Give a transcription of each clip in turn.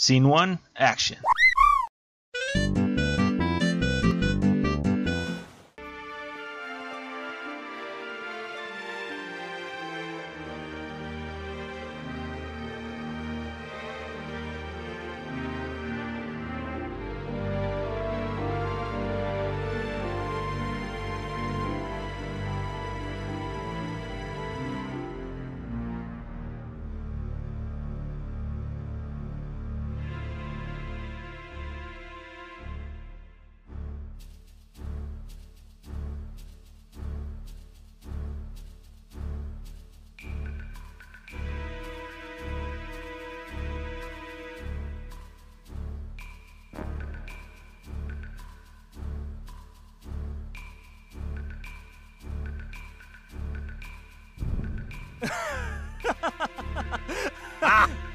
Scene one, action.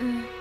嗯。